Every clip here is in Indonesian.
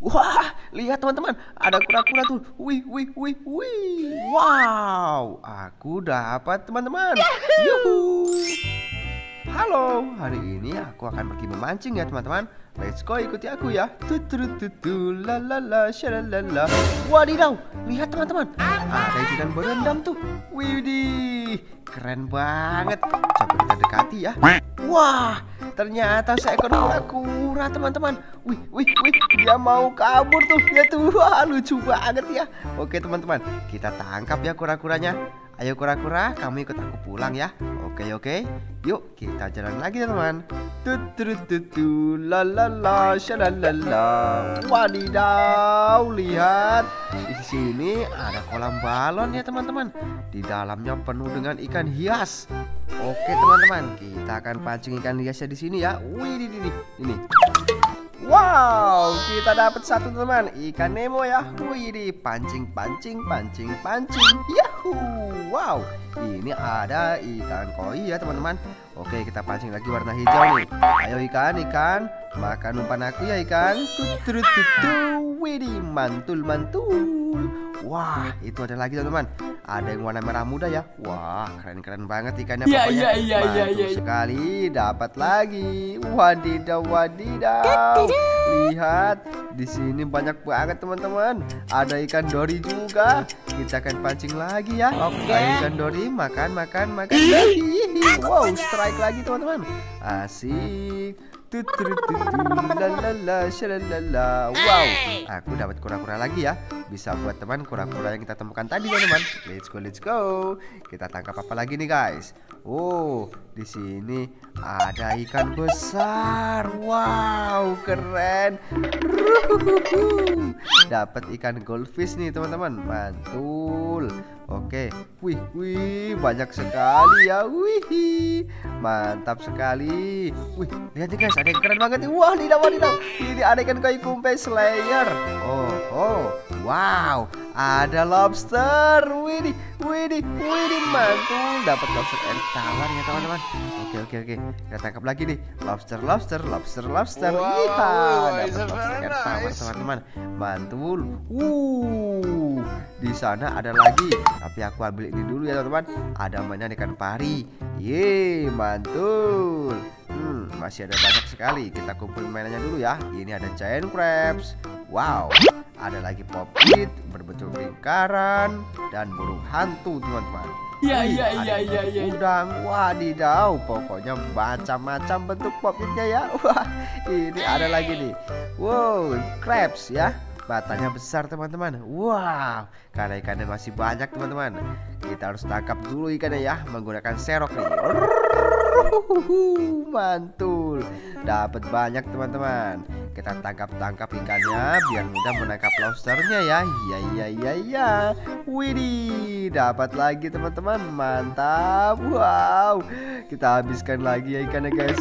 Wah, lihat teman-teman, ada kura-kura tuh. Wih, wih, wih, wih. Wow, aku dapat teman-teman. Yuhu. Halo, hari ini aku akan pergi memancing ya teman-teman. Let's go ikuti aku ya. Tuturututu la la la shalalala. Wadidaw, lihat teman-teman. Ada ikan berendam tuh. Widih, keren banget. Coba kita dekati ya. Wah, ternyata seekor kura-kura teman-teman. Wih, wih, wih, dia mau kabur tuh. Ya tuh, wah lucu banget ya. Oke teman-teman, kita tangkap ya kura-kuranya. Ayo kura-kura, kamu ikut aku pulang ya. Oke oke, yuk kita jalan lagi teman. Tuturututu la la la shalalala. Wadidaw, lihat di sini ada kolam balon ya teman-teman. Di dalamnya penuh dengan ikan hias. Oke teman-teman, kita akan pancing ikan hiasnya di sini ya. Wih, ini, ini, ini. Wow, kita dapat satu teman ikan Nemo ya. Wih, ini pancing, pancing, pancing, pancing. Yahoo! Wow, ini ada ikan koi ya teman-teman. Oke, kita pancing lagi warna hijau nih. Ayo ikan, ikan, makan umpan aku ya ikan. Tuturututu, wih, mantul, mantul. Wah, itu ada lagi teman-teman. Ada yang warna merah muda ya. Wah, keren-keren banget ikannya Iya, pokoknya. iya, iya, iya, Mantul iya. sekali, dapat lagi. Wadidaw, wadidaw. Lihat, di sini banyak banget teman-teman. Ada ikan dori juga. Kita akan pancing lagi ya. Oke. Ayo ikan dori, makan, makan, makan. Wow, strike lagi teman-teman. Asik. Wow, aku dapat kura-kura lagi ya. Bisa buat teman kura-kura yang kita temukan tadi teman-teman. Let's go, let's go. Kita tangkap apa lagi nih guys? Oh, di sini ada ikan besar. Wow, keren. Dapat ikan goldfish nih teman-teman. Mantul. Oke, wih, wih, banyak sekali ya, wih, mantap sekali. Wih, lihat nih guys, ada yang keren banget nih. Wah, wadidaw, wadidaw. Ini ada ikan koi kumpe slayer. Oh, oh, wow, ada lobster. Wih, wih, wih, mantul. Dapat lobster air tawar ya teman-teman. Oke, oke, oke. Kita tangkap lagi nih. Lobster, lobster, lobster, lobster. Wow, Iya, dapat lobster air tawar nice. teman-teman. Mantul. Uh, di sana ada lagi. Tapi aku ambil ini dulu ya teman-teman. Ada mainan ikan pari. Ye, mantul. Hmm, masih ada banyak sekali. Kita kumpulin mainannya dulu ya. Ini ada giant crabs. Wow. Ada lagi popit berbentuk lingkaran dan burung hantu teman-teman. Iya, iya, iya, iya, iya. Udang, wadidaw, pokoknya macam-macam bentuk popitnya ya. Wah, ini ada lagi nih. Wow, crabs ya. Batanya besar teman-teman. Wow, karena ikannya masih banyak teman-teman. Kita harus tangkap dulu ikannya ya menggunakan serok nih. Mantul. Dapat banyak teman-teman. Kita tangkap-tangkap ikannya biar mudah menangkap lobsternya ya. Iya iya iya iya. Widih, dapat lagi teman-teman. Mantap. Wow. Kita habiskan lagi ya ikannya guys.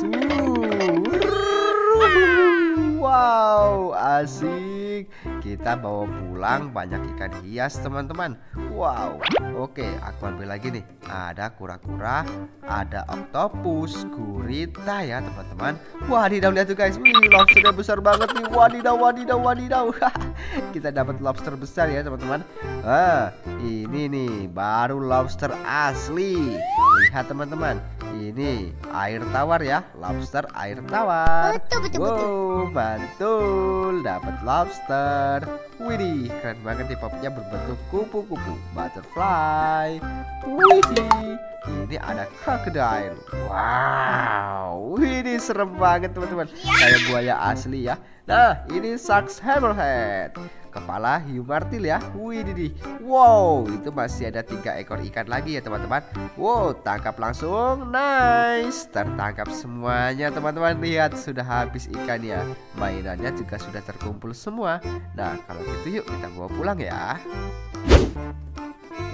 Wow, asik. Kita bawa pulang banyak ikan hias teman-teman. Wow. Oke, aku ambil lagi nih. Ada kura-kura, ada oktopus, gurita ya teman-teman. Wadidaw lihat tuh guys. Wih, lobsternya besar banget nih. Wadidaw, wadidaw, wadidaw. Kita dapat lobster besar ya teman-teman. Ah, ini nih baru lobster asli. Lihat teman-teman. Ini air tawar ya, lobster air tawar. Betul, betul, betul. Wow, mantul, dapat lobster. Widih, keren banget nih popnya berbentuk kupu-kupu, butterfly. Widih, ini ada crocodile. Wow, ini serem banget teman-teman. Kayak buaya asli ya. Nah, ini sharks hammerhead. Kepala hiu martil ya. Wih, didi. Wow, itu masih ada tiga ekor ikan lagi ya teman-teman. Wow, tangkap langsung. Nice. Tertangkap semuanya teman-teman. Lihat sudah habis ikannya. Mainannya juga sudah terkumpul semua. Nah, kalau gitu yuk kita bawa pulang ya.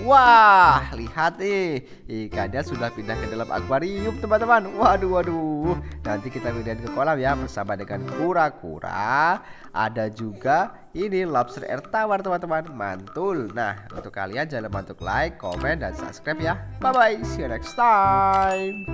Wah, lihat nih, ikannya sudah pindah ke dalam akuarium teman-teman. Waduh, waduh. Nanti kita pindahin ke kolam ya bersama dengan kura-kura. Ada juga ini lobster air tawar teman-teman. Mantul. Nah, untuk kalian jangan lupa untuk like, comment, dan subscribe ya. Bye bye. See you next time.